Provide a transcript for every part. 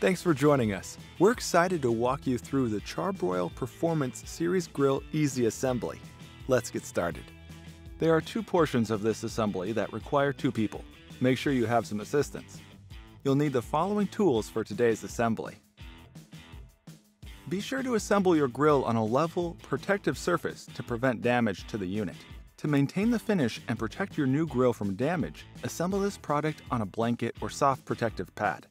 Thanks for joining us. We're excited to walk you through the Char-Broil Performance Series Grill Easy Assembly. Let's get started. There are two portions of this assembly that require two people. Make sure you have some assistance. You'll need the following tools for today's assembly. Be sure to assemble your grill on a level, protective surface to prevent damage to the unit. To maintain the finish and protect your new grill from damage, assemble this product on a blanket or soft protective pad.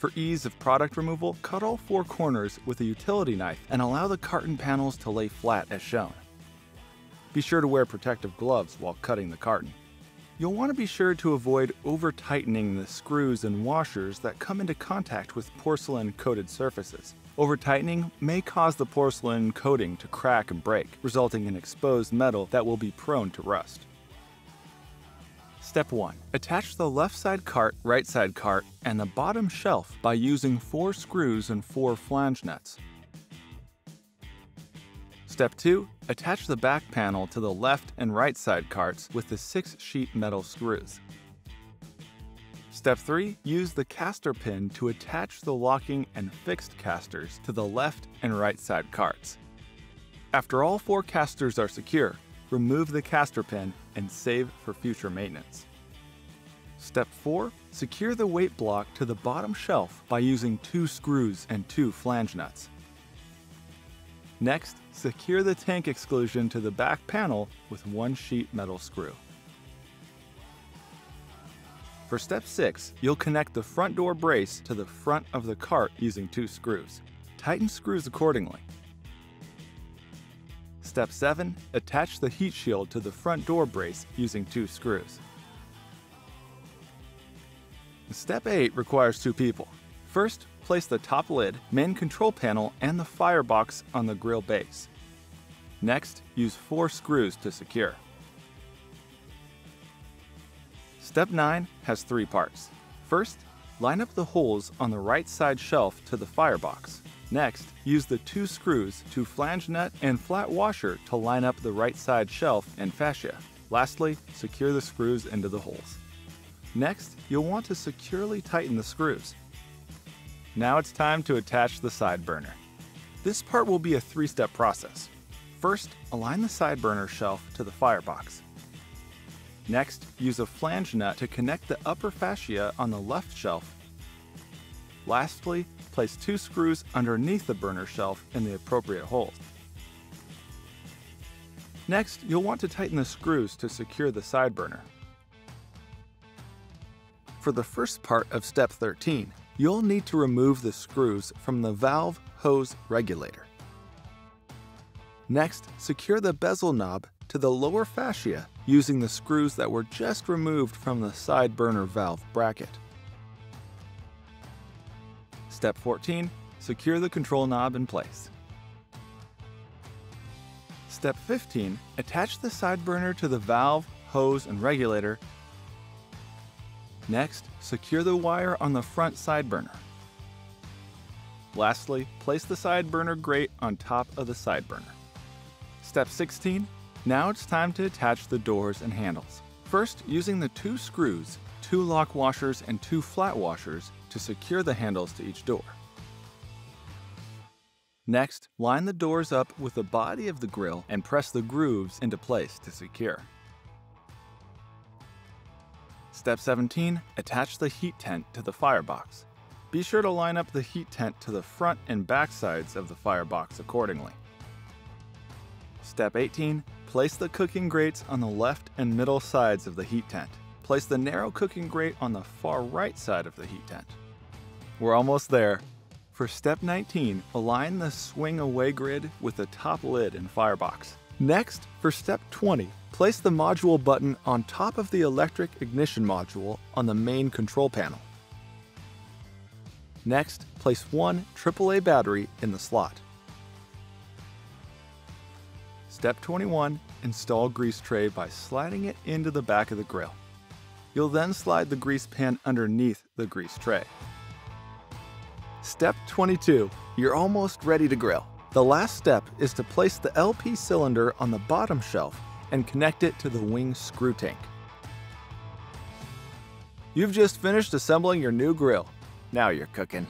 For ease of product removal, cut all four corners with a utility knife and allow the carton panels to lay flat as shown. Be sure to wear protective gloves while cutting the carton. You'll want to be sure to avoid over-tightening the screws and washers that come into contact with porcelain-coated surfaces. Over-tightening may cause the porcelain coating to crack and break, resulting in exposed metal that will be prone to rust. Step 1. Attach the left side cart, right side cart, and the bottom shelf by using 4 screws and 4 flange nuts. Step 2. Attach the back panel to the left and right side carts with the 6 sheet metal screws. Step 3. Use the caster pin to attach the locking and fixed casters to the left and right side carts. After all four casters are secure, remove the caster pin and save for future maintenance. Step 4. Secure the weight block to the bottom shelf by using two screws and two flange nuts. Next, secure the tank exclusion to the back panel with one sheet metal screw. For step 6, you'll connect the front door brace to the front of the cart using two screws. Tighten screws accordingly. Step 7. Attach the heat shield to the front door brace using two screws. Step 8 requires two people. First, place the top lid, main control panel, and the firebox on the grill base. Next, use four screws to secure. Step 9 has three parts. First, line up the holes on the right side shelf to the firebox. Next, use the two screws to flange nut and flat washer to line up the right side shelf and fascia. Lastly, secure the screws into the holes. Next, you'll want to securely tighten the screws. Now it's time to attach the side burner. This part will be a three-step process. First, align the side burner shelf to the firebox. Next, use a flange nut to connect the upper fascia on the left shelf. Lastly, place two screws underneath the burner shelf in the appropriate holes. Next, you'll want to tighten the screws to secure the side burner. For the first part of step 13, you'll need to remove the screws from the valve hose regulator. Next, secure the bezel knob to the lower fascia using the screws that were just removed from the side burner valve bracket. Step 14. Secure the control knob in place. Step 15. Attach the side burner to the valve, hose, and regulator. Next, secure the wire on the front side burner. Lastly, place the side burner grate on top of the side burner. Step 16. Now it's time to attach the doors and handles. First, using the two screws, two lock washers, and two flat washers, to secure the handles to each door. Next, line the doors up with the body of the grill and press the grooves into place to secure. Step 17. Attach the heat tent to the firebox. Be sure to line up the heat tent to the front and back sides of the firebox accordingly. Step 18. Place the cooking grates on the left and middle sides of the heat tent. Place the narrow cooking grate on the far right side of the heat tent. We're almost there. For step 19, align the swing away grid with the top lid and firebox. Next, for step 20, place the module button on top of the electric ignition module on the main control panel. Next, place one AAA battery in the slot. Step 21, install grease tray by sliding it into the back of the grill. You'll then slide the grease pan underneath the grease tray. Step 22. You're almost ready to grill. The last step is to place the LP cylinder on the bottom shelf and connect it to the wing screw tank. You've just finished assembling your new grill. Now you're cooking.